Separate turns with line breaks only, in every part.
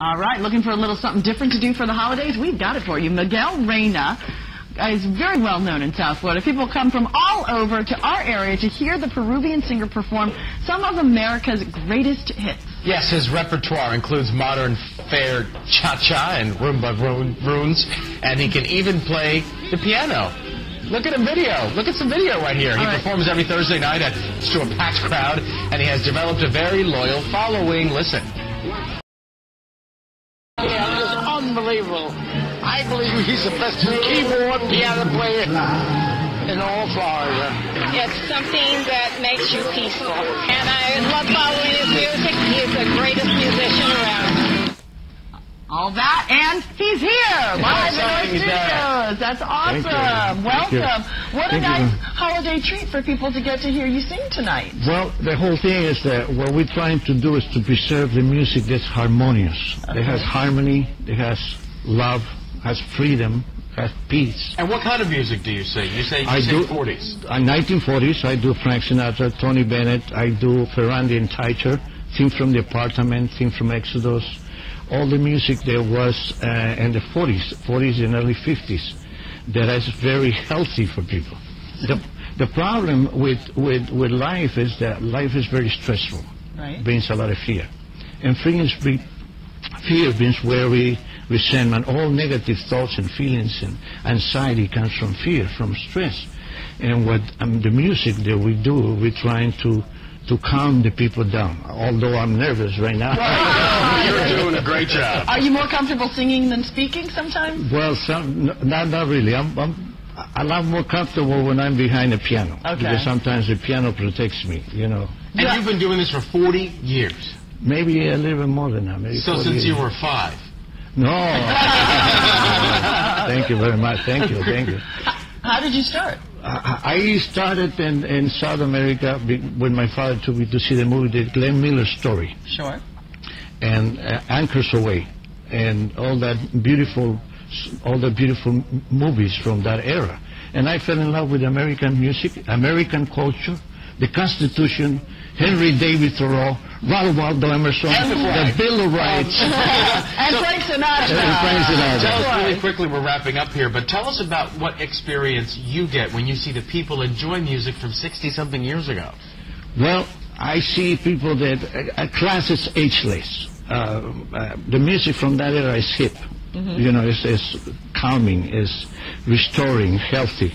All right, looking for a little something different to do for the holidays? We've got it for you. Miguel Reyna is very well known in South Florida. People come from all over to our area to hear the Peruvian singer perform some of America's greatest hits.
Yes, his repertoire includes modern fair cha-cha and rumba runes, and he can even play the piano. Look at a video. Look at some video right here. he
right.
performs every Thursday night at, to a packed crowd, and he has developed a very loyal following. Listen.
Yeah, unbelievable. I believe he's the best keyboard piano player in all Florida.
It's something that makes you peaceful. And I love following his music. He's the greatest musician around.
All that, and he's here live in our studios. That's awesome. Welcome. What a
Thank you.
nice holiday treat for people to get to hear you sing tonight.
Well, the whole thing is that what we're trying to do is to preserve the music that's harmonious. It has harmony, it has love, has freedom, has peace.
And what kind of music do you sing? You say you
I
sing
do
40s.
Uh, 1940s. I do Frank Sinatra, Tony Bennett. I do Ferrante and Teicher. Theme from the Apartment. Theme from Exodus. All the music there was uh, in the 40s, 40s and early 50s. That is very healthy for people. The, the problem with, with, with life is that life is very stressful.
Right.
Brings a lot of fear. And bring, fear brings worry, resentment, all negative thoughts and feelings and anxiety comes from fear, from stress. And what um, the music that we do, we're trying to to calm the people down. Although I'm nervous right now.
You're doing a great job.
Are you more comfortable singing than speaking sometimes?
well, some, n- not not really. I'm, I'm a lot more comfortable when I'm behind the piano
Okay.
because sometimes the piano protects me. You know,
And
Yeah.
you've been doing this for 40 years.
maybe a little bit more than that. Maybe
So
40
since you were five.
No. thank you very much. Thank you. Thank you.
How did you start?
I I started in, in South America when my father took me to see the movie, the Glenn Miller story,
Sure.
and uh, Anchors Aweigh, and all that beautiful, all the beautiful movies from that era. And I fell in love with American music, American culture, the Constitution, Henry David Thoreau, Ralph Waldo Emerson,
And the flag.
the Bill of Rights.
And Frank Sinatra.
And Frank Sinatra.
Tell us really quickly, we're wrapping up here, but tell us about what experience you get when you see the people enjoy music from 60-something years ago.
Well, I see people that uh, a class is ageless. Uh, uh, the music from that era is hip. You know, it's, it's calming, it's restoring, healthy.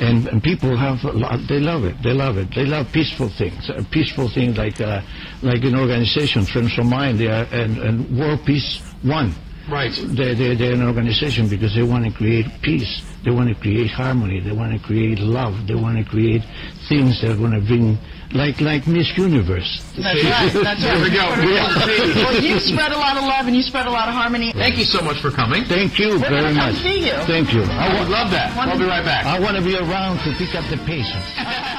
And, and people have, they love it, they love it. They love peaceful things, uh, peaceful things like, uh, like an organization, Friends of Mine, they are, and, and World Peace One.
Right.
They, they, they're an organization because they want to create peace. They want to create harmony. They want to create love. They want to create things that are going to bring, like like Miss Universe.
That's right. That's right.
There we go.
Yeah.
Well, you spread a lot of love and you spread a lot of harmony.
Thank you so much for coming.
Thank you
We're
very much.
see you.
Thank you.
I would love that. We'll be right back.
I want to be around to pick up the patients.